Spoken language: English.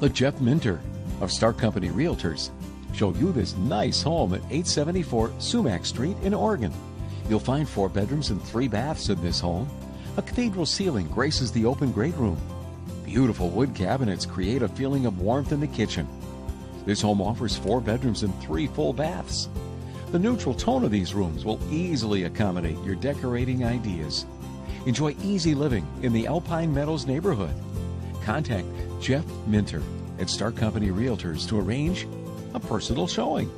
Let Jeff Minter of Stark Company Realtors show you this nice home at 874 Sumac Street in Oregon. You'll find four bedrooms and three baths in this home. A cathedral ceiling graces the open great room. Beautiful wood cabinets create a feeling of warmth in the kitchen. This home offers four bedrooms and three full baths. The neutral tone of these rooms will easily accommodate your decorating ideas. Enjoy easy living in the Alpine Meadows neighborhood. Contact Jeff Minter at Stark Company Realtors to arrange a personal showing.